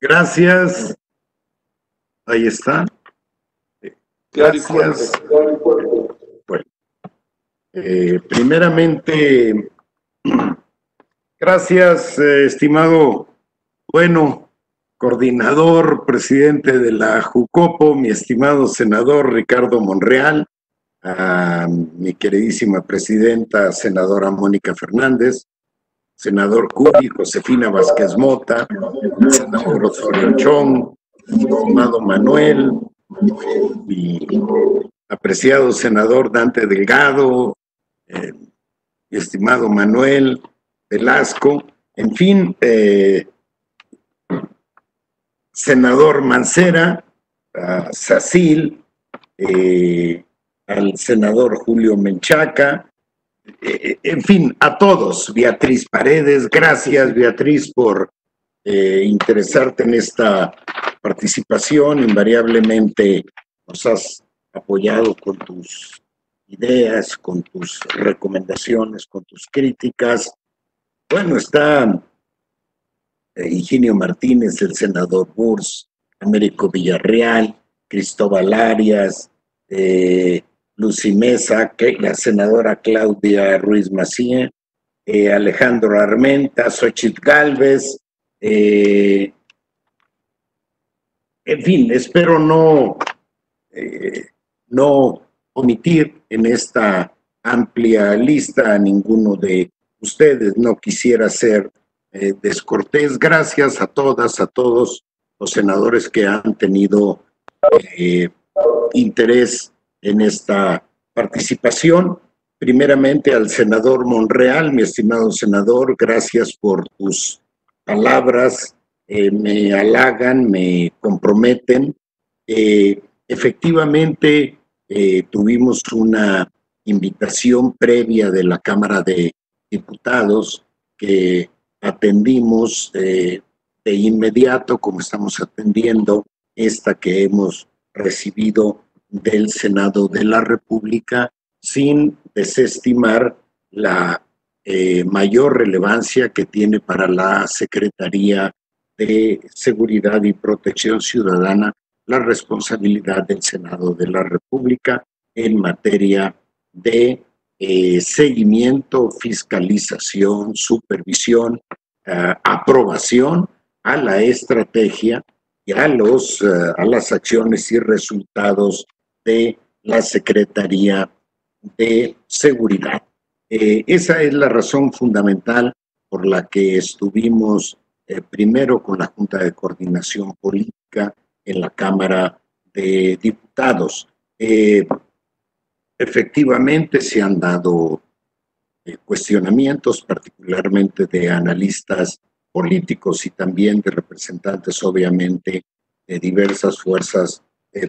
Gracias. Ahí está. Gracias. Bueno, eh, primeramente, gracias, eh, estimado, bueno, coordinador, presidente de la JUCOPO, mi estimado senador Ricardo Monreal, a mi queridísima presidenta, senadora Mónica Fernández, senador Curi, Josefina Vázquez Mota, senador Osorio Chong, estimado Manuel, mi apreciado senador Dante Delgado, eh, estimado Manuel Velasco, en fin, eh, senador Mancera, Sacil, eh, al senador Julio Menchaca, eh, en fin, a todos, Beatriz Paredes, gracias Beatriz por eh, interesarte en esta participación, invariablemente nos has apoyado con tus ideas, con tus recomendaciones, con tus críticas. Bueno, está eh, Higinio Martínez, el senador Burs, Américo Villarreal, Cristóbal Arias, eh, Lucy Mesa, la senadora Claudia Ruiz Macía, eh, Alejandro Armenta, Xochitl Galvez, eh, en fin, espero no, eh, no omitir en esta amplia lista a ninguno de ustedes. No quisiera ser descortés. Gracias a todas, a todos los senadores que han tenido interés en esta participación. Primeramente al senador Monreal, mi estimado senador, gracias por tus palabras, eh, me halagan, me comprometen. Eh, efectivamente, eh, tuvimos una invitación previa de la Cámara de Diputados que atendimos de inmediato, como estamos atendiendo esta que hemos recibido del Senado de la República sin desestimar la eh, mayor relevancia que tiene para la Secretaría de Seguridad y Protección Ciudadana la responsabilidad del Senado de la República en materia de eh, seguimiento, fiscalización, supervisión, eh, aprobación a la estrategia y a, los, a las acciones y resultados de la Secretaría de Seguridad. Eh, esa es la razón fundamental por la que estuvimos eh, primero con la Junta de Coordinación Política en la Cámara de Diputados. Eh, efectivamente se han dado cuestionamientos, particularmente de analistas políticos y también de representantes, obviamente, de diversas fuerzas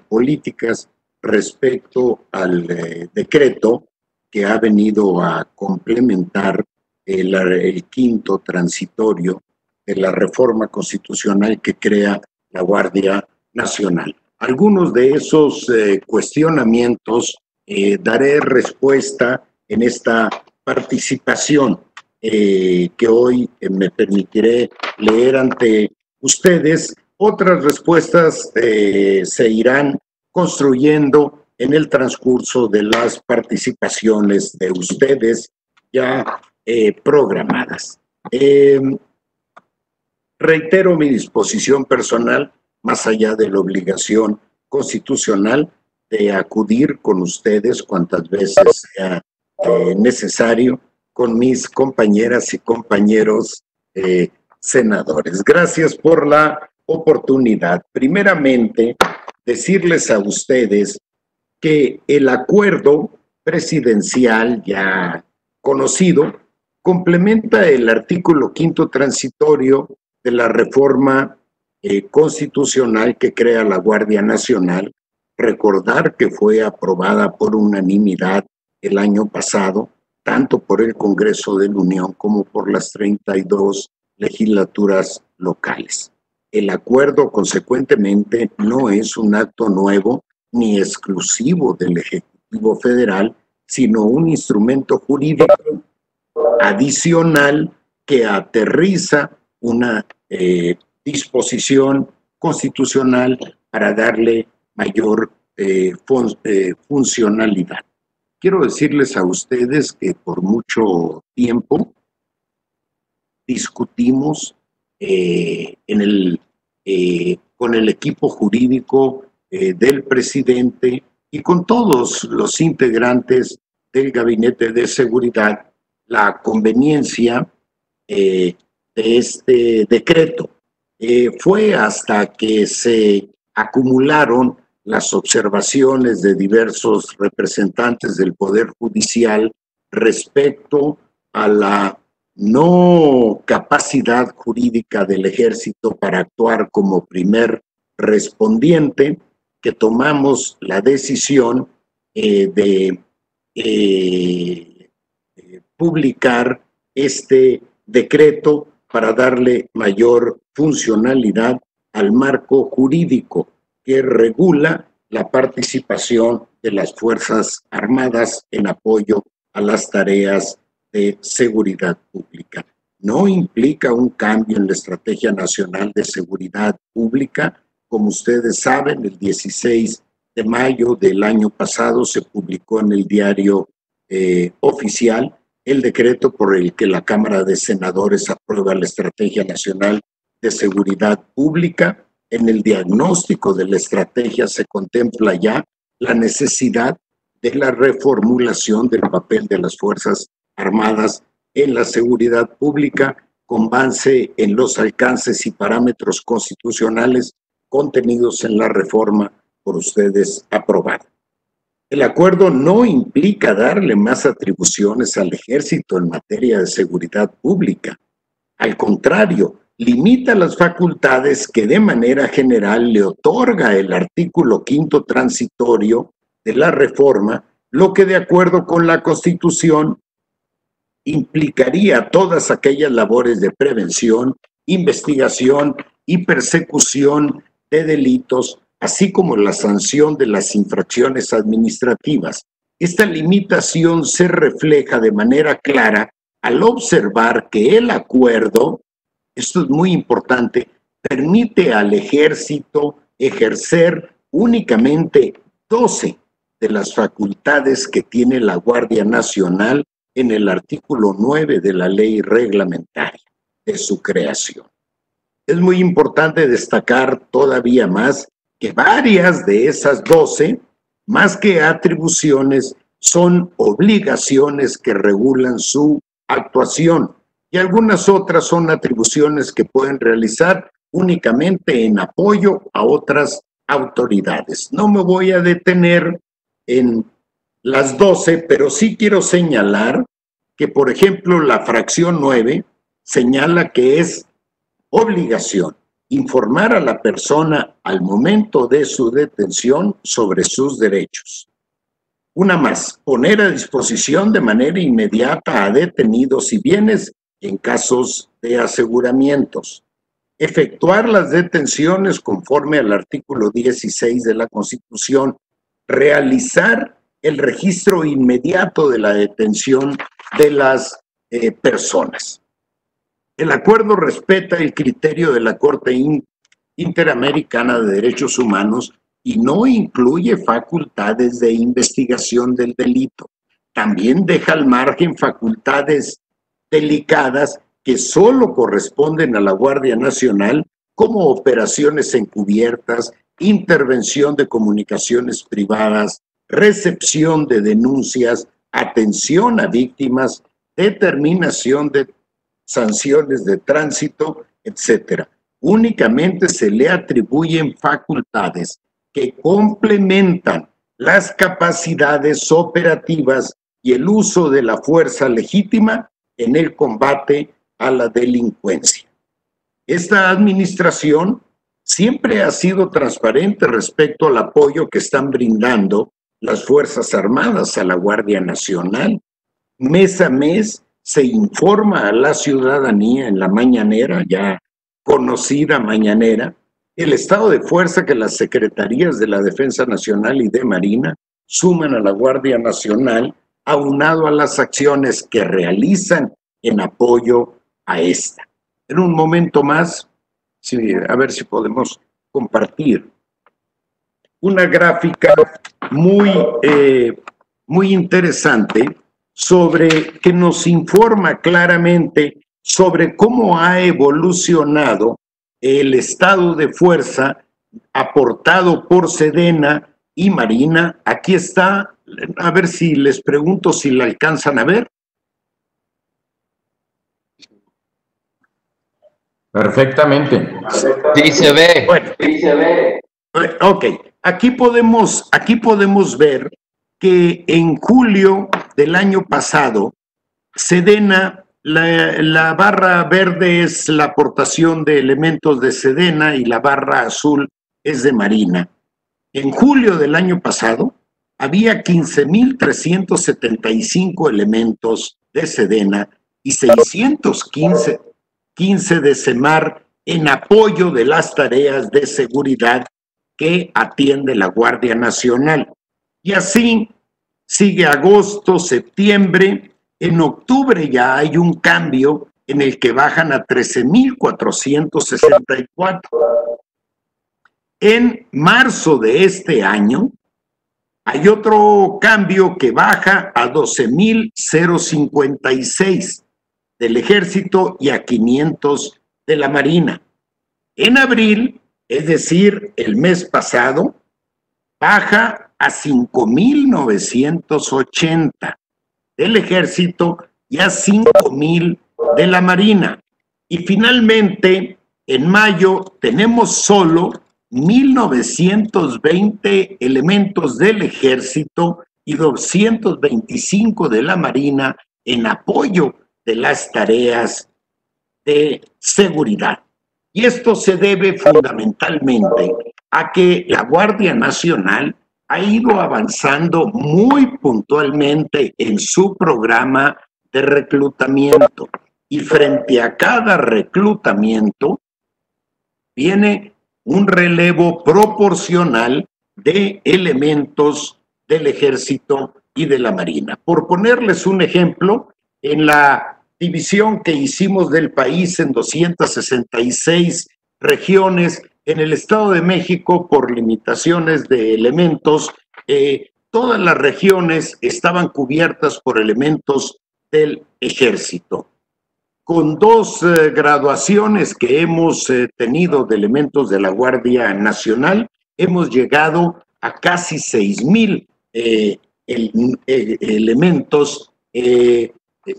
políticas respecto al eh, decreto que ha venido a complementar el, quinto transitorio de la reforma constitucional que crea la Guardia Nacional. Algunos de esos eh, cuestionamientos eh, daré respuesta en esta participación que hoy me permitiré leer ante ustedes. Otras respuestas se irán construyendo en el transcurso de las participaciones de ustedes ya eh, programadas. Em, reitero mi disposición personal, más allá de la obligación constitucional, de acudir con ustedes cuantas veces sea eh, necesario con mis compañeras y compañeros eh, senadores. Gracias por la oportunidad. Primeramente, decirles a ustedes que el acuerdo presidencial ya conocido complementa el artículo quinto transitorio de la reforma eh, constitucional que crea la Guardia Nacional. Recordar que fue aprobada por unanimidad el año pasado, tanto por el Congreso de la Unión como por las 32 legislaturas locales. El acuerdo, consecuentemente, no es un acto nuevo ni exclusivo del Ejecutivo Federal, sino un instrumento jurídico adicional que aterriza una eh, disposición constitucional para darle mayor eh, eh, funcionalidad. Quiero decirles a ustedes que por mucho tiempo discutimos en el, con el equipo jurídico del presidente y con todos los integrantes del Gabinete de Seguridad la conveniencia de este decreto. Eh, fue hasta que se acumularon las observaciones de diversos representantes del Poder Judicial respecto a la no capacidad jurídica del ejército para actuar como primer respondiente, que tomamos la decisión eh, de eh, publicar este decreto para darle mayor funcionalidad al marco jurídico que regula la participación de las Fuerzas Armadas en apoyo a las tareas seguridad pública. No implica un cambio en la Estrategia Nacional de Seguridad Pública. Como ustedes saben, el 16 de mayo del año pasado se publicó en el diario eh, oficial el decreto por el que la Cámara de Senadores aprueba la Estrategia Nacional de Seguridad Pública. En el diagnóstico de la estrategia se contempla ya la necesidad de la reformulación del papel de las Fuerzas Armadas en la seguridad pública con base en los alcances y parámetros constitucionales contenidos en la reforma por ustedes aprobada. El acuerdo no implica darle más atribuciones al ejército en materia de seguridad pública. Al contrario, limita las facultades que de manera general le otorga el artículo quinto transitorio de la reforma, lo que de acuerdo con la Constitución implicaría todas aquellas labores de prevención, investigación y persecución de delitos así como la sanción de las infracciones administrativas. Esta limitación se refleja de manera clara al observar que el acuerdo, esto es muy importante, permite al ejército ejercer únicamente 12 de las facultades que tiene la Guardia Nacional en el artículo 9 de la ley reglamentaria de su creación. Es muy importante destacar todavía más que varias de esas doce, más que atribuciones, son obligaciones que regulan su actuación y algunas otras son atribuciones que pueden realizar únicamente en apoyo a otras autoridades. No me voy a detener en las doce, pero sí quiero señalar que, por ejemplo, la fracción nueve señala que es obligación informar a la persona al momento de su detención sobre sus derechos. Una más, poner a disposición de manera inmediata a detenidos y bienes en casos de aseguramientos. Efectuar las detenciones conforme al artículo 16 de la Constitución. Realizar el registro inmediato de la detención de las eh, personas. El acuerdo respeta el criterio de la Corte Interamericana de Derechos Humanos y no incluye facultades de investigación del delito. También deja al margen facultades delicadas que solo corresponden a la Guardia Nacional como operaciones encubiertas, intervención de comunicaciones privadas, recepción de denuncias, atención a víctimas, determinación de sanciones de tránsito, etcétera. Únicamente se le atribuyen facultades que complementan las capacidades operativas y el uso de la fuerza legítima en el combate a la delincuencia. Esta administración siempre ha sido transparente respecto al apoyo que están brindando las Fuerzas Armadas a la Guardia Nacional. Mes a mes se informa a la ciudadanía en la mañanera, ya conocida mañanera, el estado de fuerza que las secretarías de la Defensa Nacional y de Marina suman a la Guardia Nacional, aunado a las acciones que realizan en apoyo a esta. En un momento más a ver si podemos compartir una gráfica muy, eh, muy interesante sobre que nos informa claramente sobre cómo ha evolucionado el estado de fuerza aportado por Sedena y Marina. Aquí está, a ver si les pregunto si la alcanzan a ver. Perfectamente. Sí se ve. Bueno, sí se ve. Ok, aquí podemos, aquí podemos ver que en julio del año pasado, Sedena, la, la, barra verde es la aportación de elementos de Sedena y la barra azul es de Marina. En julio del año pasado, había 15.375 elementos de Sedena y 615 15 de Semar en apoyo de las tareas de seguridad que atiende la Guardia Nacional. Y así sigue agosto, septiembre, en octubre ya hay un cambio en el que bajan a 13.464. En marzo de este año hay otro cambio que baja a 12.056 del ejército y a 500 de la marina. En abril, es decir, el mes pasado, baja a 5.980 del ejército y a 5.000 de la marina. Y finalmente, en mayo tenemos solo 1.920 elementos del ejército y 225 de la marina en apoyo de las tareas de seguridad. Y esto se debe fundamentalmente a que la Guardia Nacional ha ido avanzando muy puntualmente en su programa de reclutamiento. Y frente a cada reclutamiento viene un relevo proporcional de elementos del ejército y de la marina. Por ponerles un ejemplo, en la división que hicimos del país en 266 regiones, en el Estado de México, por limitaciones de elementos, eh, todas las regiones estaban cubiertas por elementos del ejército. Con dos eh, graduaciones que hemos eh, tenido de elementos de la Guardia Nacional, hemos llegado a casi 6 mil elementos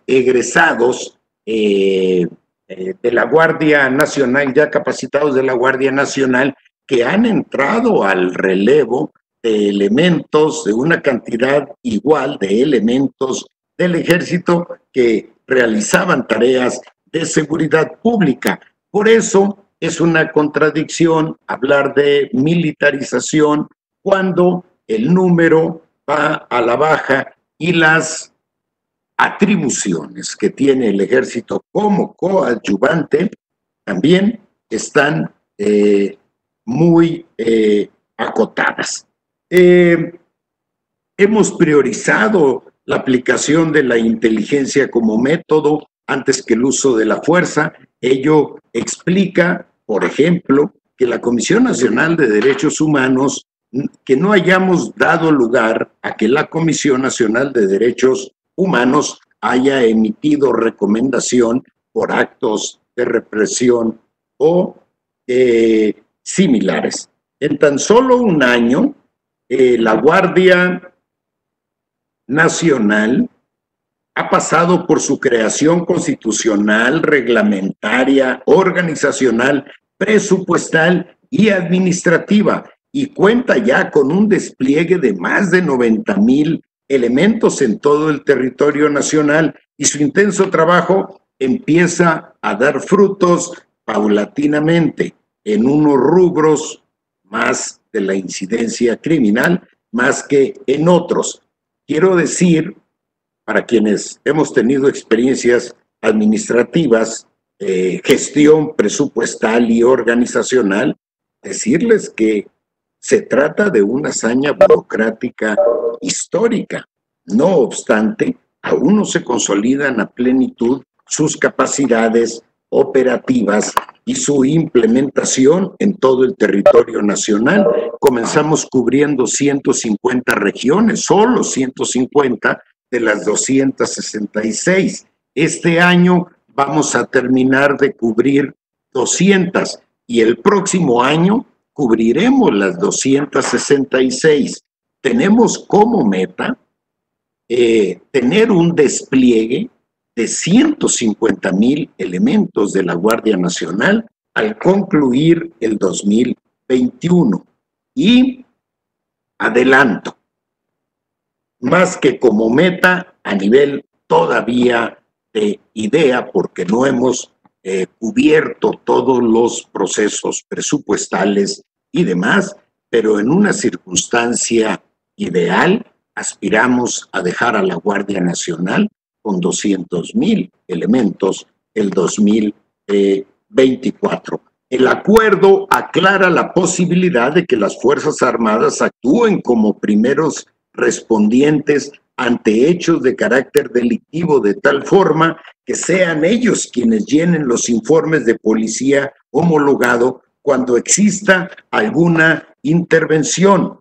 egresados eh, eh, de la Guardia Nacional, ya capacitados de la Guardia Nacional, que han entrado al relevo de elementos, de una cantidad igual de elementos del ejército que realizaban tareas de seguridad pública. Por eso es una contradicción hablar de militarización cuando el número va a la baja y las atribuciones que tiene el ejército como coadyuvante también están eh, muy eh, acotadas. Eh, hemos priorizado la aplicación de la inteligencia como método antes que el uso de la fuerza. Ello explica, por ejemplo, que la Comisión Nacional de Derechos Humanos, que no hayamos dado lugar a que la Comisión Nacional de Derechos humanos haya emitido recomendación por actos de represión o eh, similares. En tan solo un año, eh, la Guardia Nacional ha pasado por su creación constitucional, reglamentaria, organizacional, presupuestal y administrativa y cuenta ya con un despliegue de más de 90 mil elementos en todo el territorio nacional y su intenso trabajo empieza a dar frutos paulatinamente en unos rubros más de la incidencia criminal, más que en otros. Quiero decir, para quienes hemos tenido experiencias administrativas, eh, gestión presupuestal y organizacional, decirles que se trata de una hazaña burocrática histórica. No obstante, aún no se consolidan a plenitud sus capacidades operativas y su implementación en todo el territorio nacional. Comenzamos cubriendo 150 regiones, solo 150 de las 266. Este año vamos a terminar de cubrir 200 y el próximo año cubriremos las 266. Tenemos como meta eh, tener un despliegue de 150 mil elementos de la Guardia Nacional al concluir el 2021. Y adelanto, más que como meta a nivel todavía de idea, porque no hemos eh, cubierto todos los procesos presupuestales y demás, pero en una circunstancia ideal aspiramos a dejar a la Guardia Nacional con 200 mil elementos el 2024. El acuerdo aclara la posibilidad de que las Fuerzas Armadas actúen como primeros respondientes ante hechos de carácter delictivo de tal forma que sean ellos quienes llenen los informes de policía homologado cuando exista alguna intervención,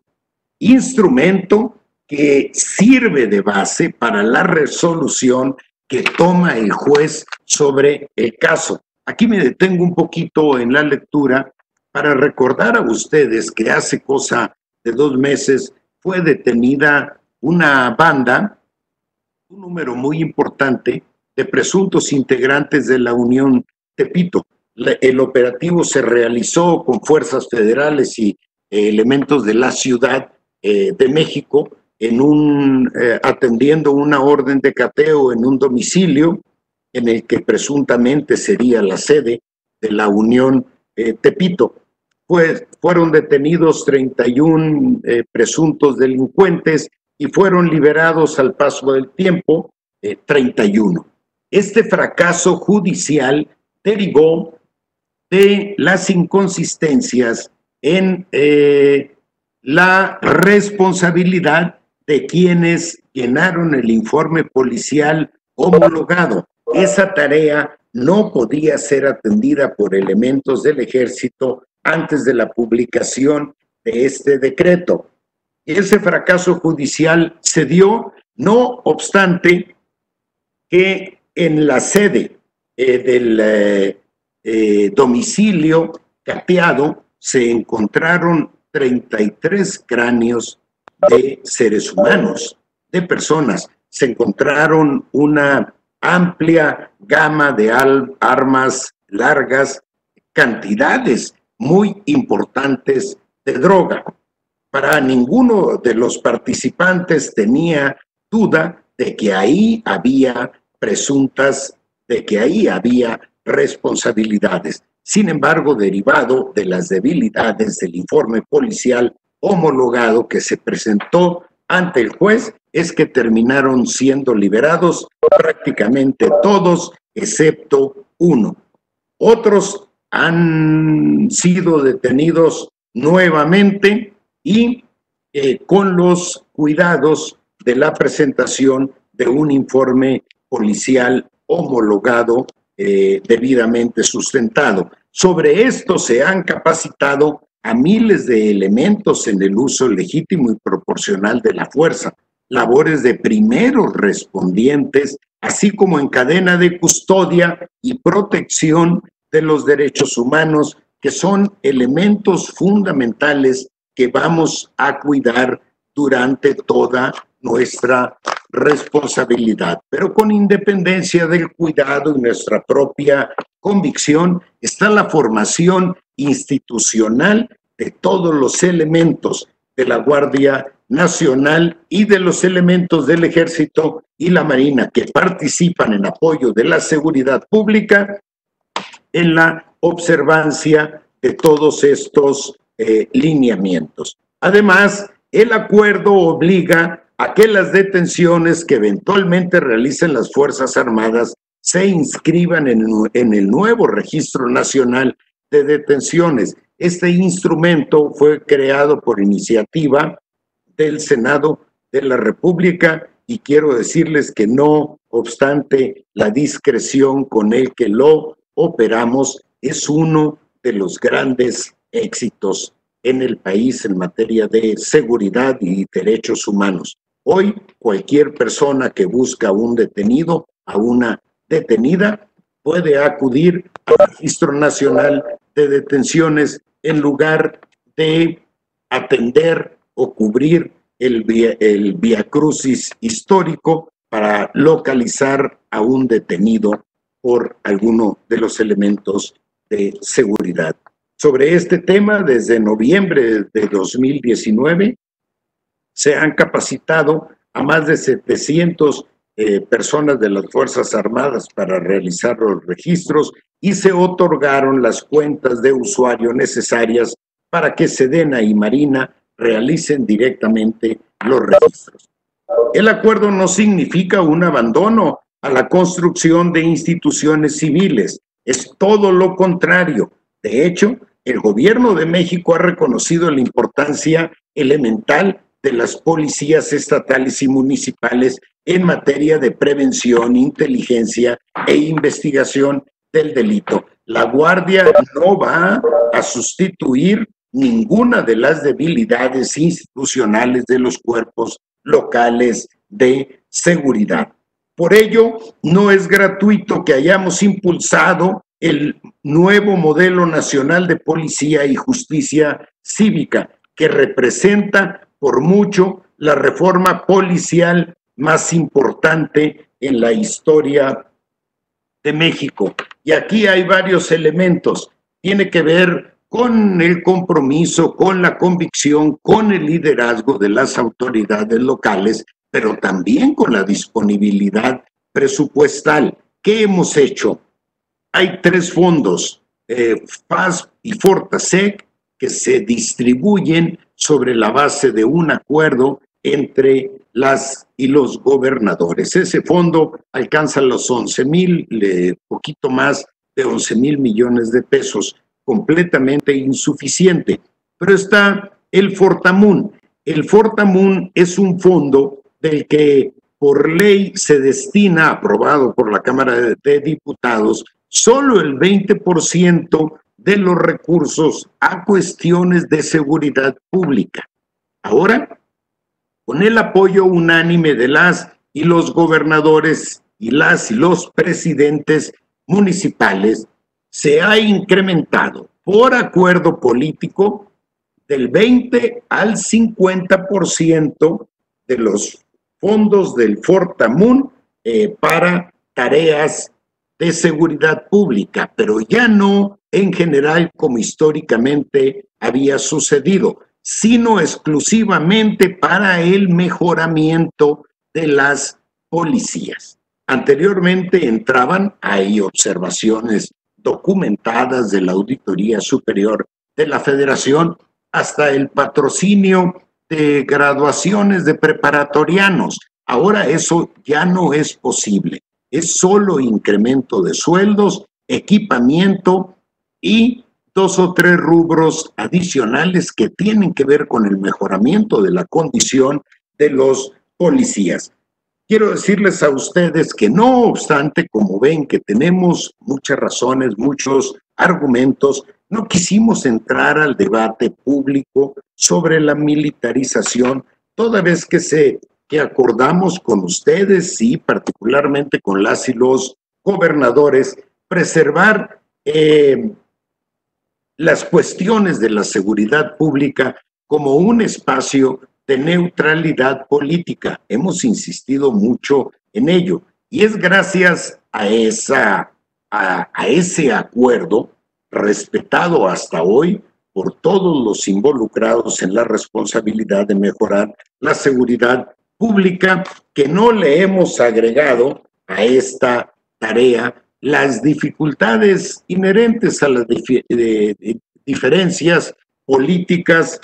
instrumento que sirve de base para la resolución que toma el juez sobre el caso. Aquí me detengo un poquito en la lectura para recordar a ustedes que hace cosa de dos meses fue detenida una banda, un número muy importante de presuntos integrantes de la Unión Tepito. El operativo se realizó con fuerzas federales y eh, elementos de la Ciudad eh, de México en un, eh, atendiendo una orden de cateo en un domicilio en el que presuntamente sería la sede de la Unión eh, Tepito. Pues fueron detenidos 31 eh, presuntos delincuentes y fueron liberados al paso del tiempo 31. Este fracaso judicial derivó de las inconsistencias en la responsabilidad de quienes llenaron el informe policial homologado. Esa tarea no podía ser atendida por elementos del ejército antes de la publicación de este decreto. Ese fracaso judicial se dio, no obstante que en la sede eh, del eh, eh, domicilio capeado se encontraron 33 cráneos de seres humanos, de personas. Se encontraron una amplia gama de armas largas, cantidades muy importantes de droga. Para ninguno de los participantes tenía duda de que ahí había presuntas, de que ahí había responsabilidades. Sin embargo, derivado de las debilidades del informe policial homologado que se presentó ante el juez es que terminaron siendo liberados prácticamente todos, excepto uno. Otros han sido detenidos nuevamente y eh, con los cuidados de la presentación de un informe policial homologado eh, debidamente sustentado. Sobre esto se han capacitado a miles de elementos en el uso legítimo y proporcional de la fuerza, labores de primeros respondientes, así como en cadena de custodia y protección de los derechos humanos, que son elementos fundamentales que vamos a cuidar durante toda nuestra responsabilidad. Pero con independencia del cuidado y nuestra propia convicción está la formación institucional de todos los elementos de la Guardia Nacional y de los elementos del Ejército y la Marina que participan en apoyo de la seguridad pública en la observancia de todos estos eh, lineamientos. Además, el acuerdo obliga a que las detenciones que eventualmente realicen las Fuerzas Armadas se inscriban en, en el nuevo Registro Nacional de Detenciones este instrumento fue creado por iniciativa del Senado de la República y quiero decirles que no obstante la discreción con el que lo operamos, es uno de los grandes éxitos en el país en materia de seguridad y derechos humanos. Hoy cualquier persona que busca un detenido, a una detenida, puede acudir al Registro Nacional de Detenciones en lugar de atender o cubrir el el via crucis histórico para localizar a un detenido por alguno de los elementos de seguridad. Sobre este tema, desde noviembre de 2019, se han capacitado a más de 700 eh, personas de las Fuerzas Armadas para realizar los registros y se otorgaron las cuentas de usuario necesarias para que Sedena y Marina realicen directamente los registros. El acuerdo no significa un abandono a la construcción de instituciones civiles, es todo lo contrario. De hecho, el gobierno de México ha reconocido la importancia elemental de las policías estatales y municipales en materia de prevención, inteligencia e investigación del delito. La Guardia no va a sustituir ninguna de las debilidades institucionales de los cuerpos locales de seguridad. Por ello, no es gratuito que hayamos impulsado el nuevo modelo nacional de policía y justicia cívica, que representa por mucho la reforma policial más importante en la historia de México. Y aquí hay varios elementos. Tiene que ver con el compromiso, con la convicción, con el liderazgo de las autoridades locales, pero también con la disponibilidad presupuestal. ¿Qué hemos hecho? Hay tres fondos, eh, FAS y Fortasec, que se distribuyen sobre la base de un acuerdo entre las y los gobernadores. Ese fondo alcanza los 11 mil, poquito más de 11 mil millones de pesos completamente insuficiente. Pero está el Fortamun. El Fortamun es un fondo del que por ley se destina, aprobado por la Cámara de Diputados, solo el 20% de los recursos a cuestiones de seguridad pública. Ahora, con el apoyo unánime de las y los gobernadores y las y los presidentes municipales, se ha incrementado por acuerdo político del 20 al 50% de los fondos del Fortamun eh, para tareas de seguridad pública, pero ya no en general como históricamente había sucedido, sino exclusivamente para el mejoramiento de las policías. Anteriormente entraban ahí observaciones documentadas de la Auditoría Superior de la Federación hasta el patrocinio de graduaciones de preparatorianos. Ahora eso ya no es posible. Es solo incremento de sueldos, equipamiento y dos o tres rubros adicionales que tienen que ver con el mejoramiento de la condición de los policías. Quiero decirles a ustedes que no obstante, como ven que tenemos muchas razones, muchos argumentos, no quisimos entrar al debate público sobre la militarización, toda vez que se que acordamos con ustedes y particularmente con las y los gobernadores preservar eh, las cuestiones de la seguridad pública como un espacio de neutralidad política. Hemos insistido mucho en ello y es gracias a, esa, a, a ese acuerdo respetado hasta hoy por todos los involucrados en la responsabilidad de mejorar la seguridad pública que no le hemos agregado a esta tarea las dificultades inherentes a las diferencias políticas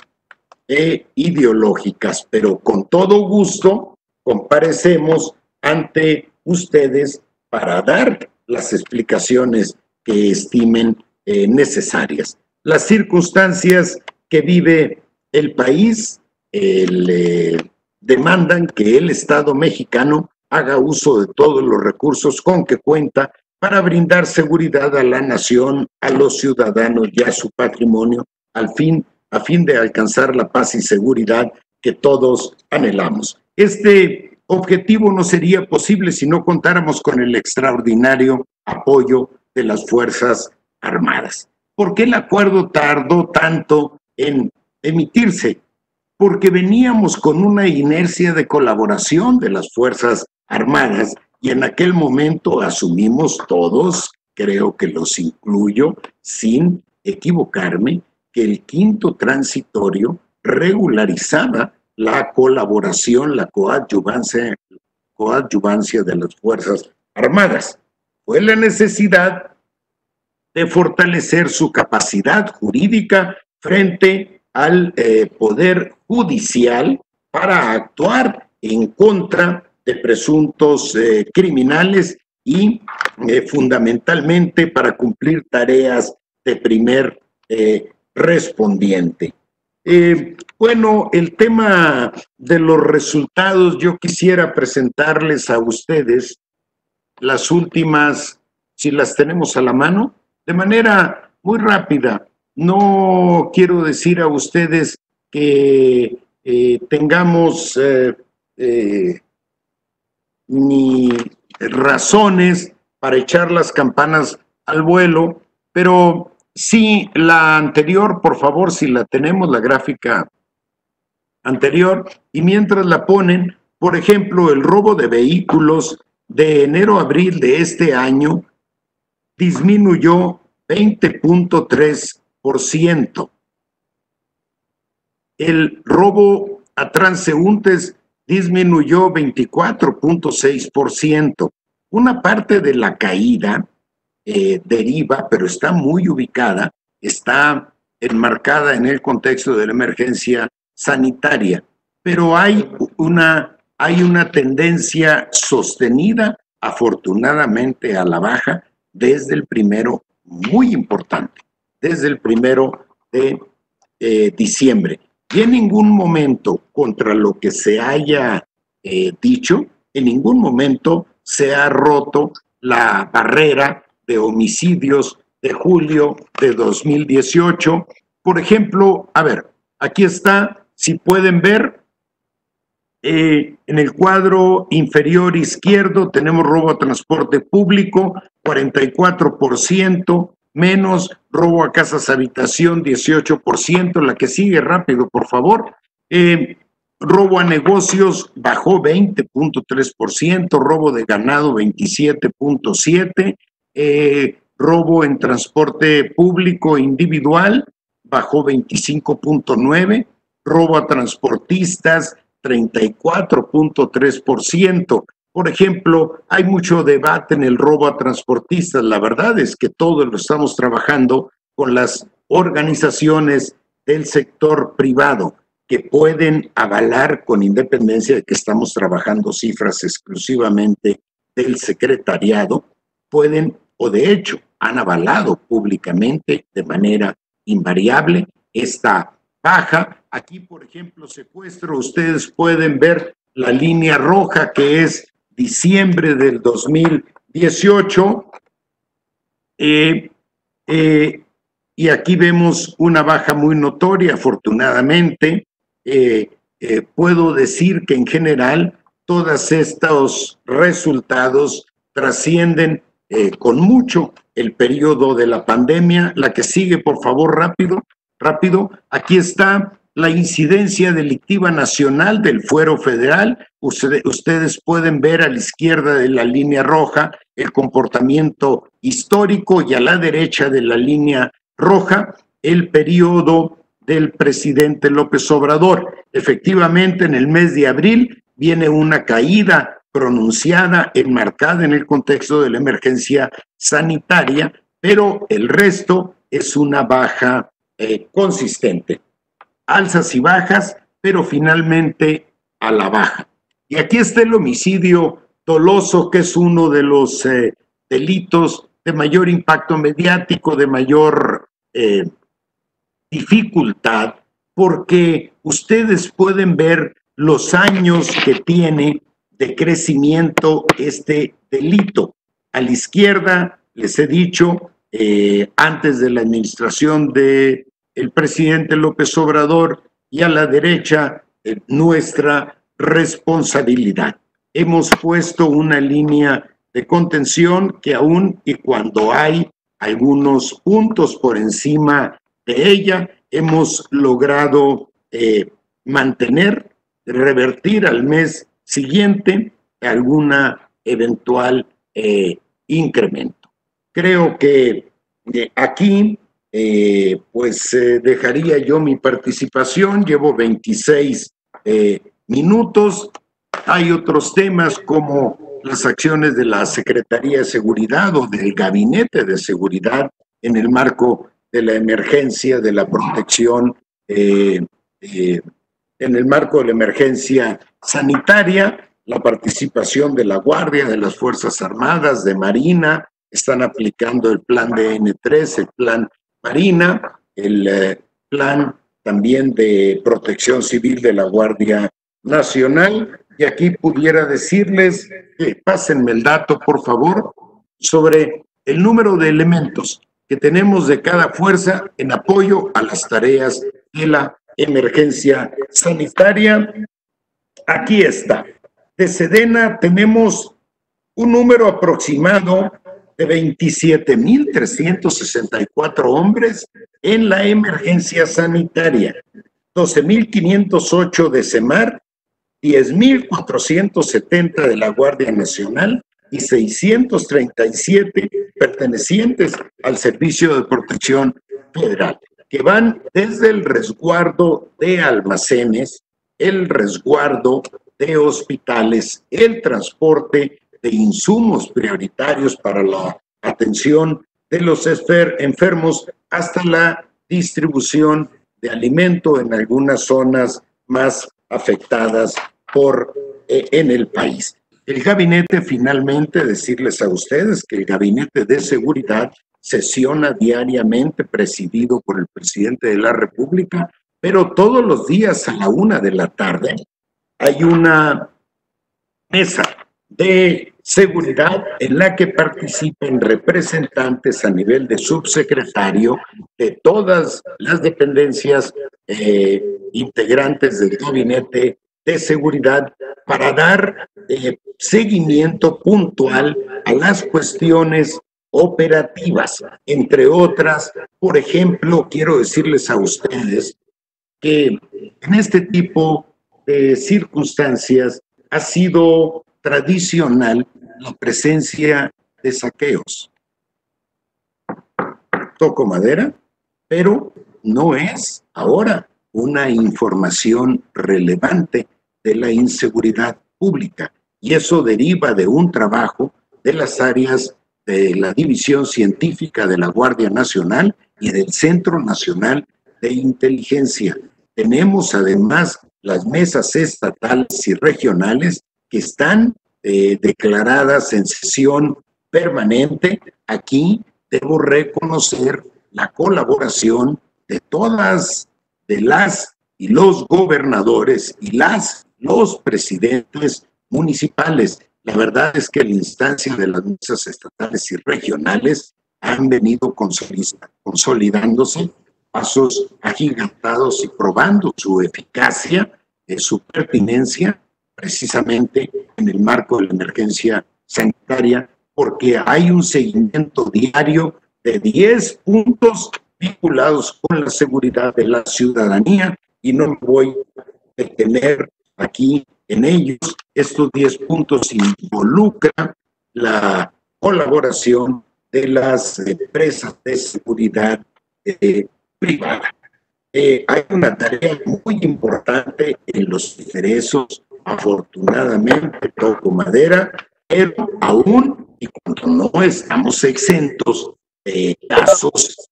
e ideológicas, pero con todo gusto comparecemos ante ustedes para dar las explicaciones que estimen eh, necesarias. Las circunstancias que vive el país eh, demandan que el Estado mexicano haga uso de todos los recursos con que cuenta para brindar seguridad a la nación, a los ciudadanos y a su patrimonio, al fin, a fin de alcanzar la paz y seguridad que todos anhelamos. Este objetivo no sería posible si no contáramos con el extraordinario apoyo de las Fuerzas Armadas. ¿Por qué el acuerdo tardó tanto en emitirse? Porque veníamos con una inercia de colaboración de las Fuerzas Armadas y en aquel momento asumimos todos, creo que los incluyo, sin equivocarme, que el quinto transitorio regularizaba la colaboración, la coadyuvancia, coadyuvancia de las Fuerzas Armadas. Fue la necesidad de fortalecer su capacidad jurídica frente al eh, Poder Judicial para actuar en contra de presuntos eh, criminales y eh, fundamentalmente para cumplir tareas de primer respondiente. Bueno, el tema de los resultados, yo quisiera presentarles a ustedes las últimas, si las tenemos a la mano, de manera muy rápida. No quiero decir a ustedes que eh, tengamos eh, ni razones para echar las campanas al vuelo, pero Sí, la anterior, por favor, si la tenemos, la gráfica anterior, y mientras la ponen, por ejemplo, el robo de vehículos de enero a abril de este año disminuyó 20.3%. El robo a transeúntes disminuyó 24.6%. Una parte de la caída eh, deriva, pero está muy ubicada, está enmarcada en el contexto de la emergencia sanitaria. Pero hay una, hay una tendencia sostenida, afortunadamente, a la baja desde el primero, muy importante, desde el primero de eh, diciembre. Y en ningún momento, contra lo que se haya eh, dicho, en ningún momento se ha roto la barrera de homicidios de julio de 2018. Por ejemplo, a ver, aquí está, si pueden ver, eh, en el cuadro inferior izquierdo tenemos robo a transporte público, 44%, menos robo a casas habitación, 18%, la que sigue rápido, por favor. Eh, robo a negocios bajó 20.3%, robo de ganado 27.7%, eh, robo en transporte público individual bajó 25.9, robo a transportistas 34.3%. Por ejemplo, hay mucho debate en el robo a transportistas. La verdad es que todos lo estamos trabajando con las organizaciones del sector privado que pueden avalar con independencia de que estamos trabajando cifras exclusivamente del secretariado, pueden o de hecho han avalado públicamente de manera invariable esta baja. Aquí, por ejemplo, secuestro, ustedes pueden ver la línea roja que es diciembre del 2018. Eh, eh, y aquí vemos una baja muy notoria, afortunadamente. Eh, puedo decir que en general todos estos resultados trascienden con mucho el periodo de la pandemia. La que sigue, por favor, rápido, rápido. Aquí está la incidencia delictiva nacional del fuero federal. ustedes pueden ver a la izquierda de la línea roja el comportamiento histórico y a la derecha de la línea roja el periodo del presidente López Obrador. Efectivamente, en el mes de abril viene una caída pronunciada, enmarcada en el contexto de la emergencia sanitaria, pero el resto es una baja eh, consistente. Alzas y bajas, pero finalmente a la baja. Y aquí está el homicidio doloso, que es uno de los eh, delitos de mayor impacto mediático, de mayor eh, dificultad, porque ustedes pueden ver los años que tiene de crecimiento este delito. A la izquierda, les he dicho, eh, antes de la administración del el presidente López Obrador, y a la derecha, eh, nuestra responsabilidad. Hemos puesto una línea de contención que aún y cuando hay algunos puntos por encima de ella, hemos logrado eh, mantener, revertir al mes siguiente alguna eventual eh, incremento. Creo que aquí pues dejaría yo mi participación, llevo 26 minutos, hay otros temas como las acciones de la Secretaría de Seguridad o del Gabinete de Seguridad en el marco de la emergencia, de la protección, eh, eh, en el marco de la emergencia sanitaria, la participación de la Guardia, de las Fuerzas Armadas, de Marina, están aplicando el plan de N3, el plan Marina, el eh, plan también de protección civil de la Guardia Nacional y aquí pudiera decirles, que pásenme el dato, por favor, sobre el número de elementos que tenemos de cada fuerza en apoyo a las tareas de la emergencia sanitaria. Aquí está. De Sedena tenemos un número aproximado de 27.364 hombres en la emergencia sanitaria, 12.508 de CEMAR 10.470 de la Guardia Nacional y 637 pertenecientes al Servicio de Protección Federal, que van desde el resguardo de almacenes, el resguardo de hospitales, el transporte de insumos prioritarios para la atención de los enfermos hasta la distribución de alimento en algunas zonas más afectadas por, eh, en el país. El gabinete, finalmente, decirles a ustedes que el gabinete de seguridad sesiona diariamente, presidido por el presidente de la República, pero todos los días a la una de la tarde hay una mesa de seguridad en la que participen representantes a nivel de subsecretario de todas las dependencias eh, integrantes del gabinete de seguridad para dar eh, seguimiento puntual a las cuestiones operativas, entre otras, por ejemplo, quiero decirles a ustedes que en este tipo de circunstancias ha sido tradicional la presencia de saqueos. Toco madera, pero no es ahora una información relevante de la inseguridad pública. Y eso deriva de un trabajo de las áreas de la División Científica de la Guardia Nacional y del Centro Nacional de Inteligencia. Tenemos además las mesas estatales y regionales están eh, declaradas en sesión permanente. Aquí debo reconocer la colaboración de todas, de las y los gobernadores y las los presidentes municipales. La verdad es que la instancia de las mesas estatales y regionales han venido consolidándose pasos agigantados y probando su eficacia, eh, su pertinencia, precisamente en el marco de la emergencia sanitaria, porque hay un seguimiento diario de 10 puntos vinculados con la seguridad de la ciudadanía y no voy a detener aquí en ellos. Estos 10 puntos involucran la colaboración de las empresas de seguridad eh, privada. Eh, hay una tarea muy importante en los ingresos, afortunadamente toco madera, pero aún y cuando no estamos exentos de casos,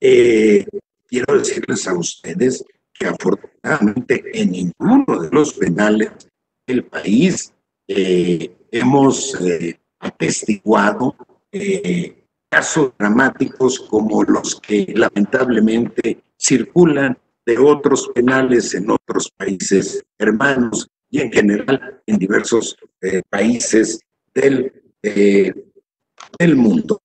eh, quiero decirles a ustedes que afortunadamente en ninguno de los penales del país eh, hemos eh, atestiguado eh, casos dramáticos como los que lamentablemente circulan de otros penales en otros países hermanos y en general en diversos países del del mundo.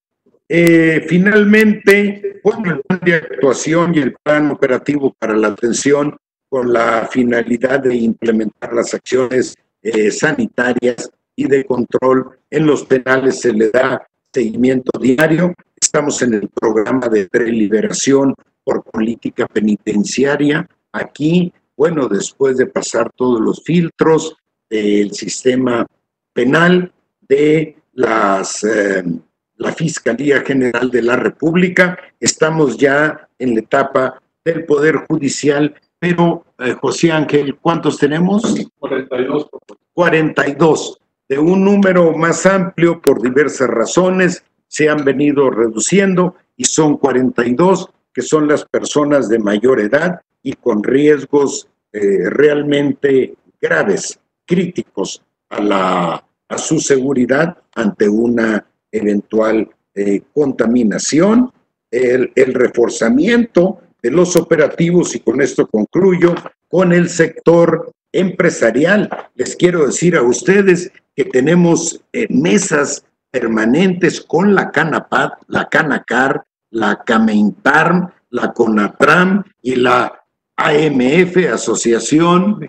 Eh, finalmente, bueno, el plan de actuación y el plan operativo para la atención con la finalidad de implementar las acciones eh, sanitarias y de control en los penales se le da seguimiento diario. Estamos en el programa de preliberación por política penitenciaria. Aquí, bueno, después de pasar todos los filtros del sistema penal, de las, eh, la Fiscalía General de la República, estamos ya en la etapa del Poder Judicial pero, eh, José Ángel, ¿cuántos tenemos? 42. 42. De un número más amplio, por diversas razones, se han venido reduciendo y son 42, que son las personas de mayor edad y con riesgos eh, realmente graves, críticos a, la, a su seguridad ante una eventual eh, contaminación, el, reforzamiento de los operativos, y con esto concluyo, con el sector empresarial. Les quiero decir a ustedes que tenemos eh, mesas permanentes con la CANAPAT, la CANACAR, la CAMEINTARM, la CONATRAM y la AMF, Asociación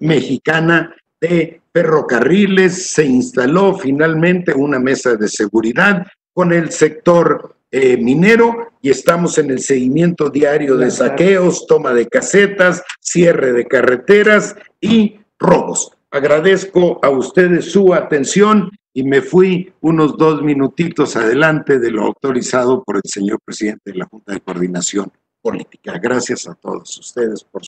Mexicana de Ferrocarriles. Se instaló finalmente una mesa de seguridad con el sector eh, minero y estamos en el seguimiento diario de saqueos, toma de casetas, cierre de carreteras y robos. Agradezco a ustedes su atención y me fui unos dos minutitos adelante de lo autorizado por el señor presidente de la Junta de Coordinación Política. Gracias a todos ustedes por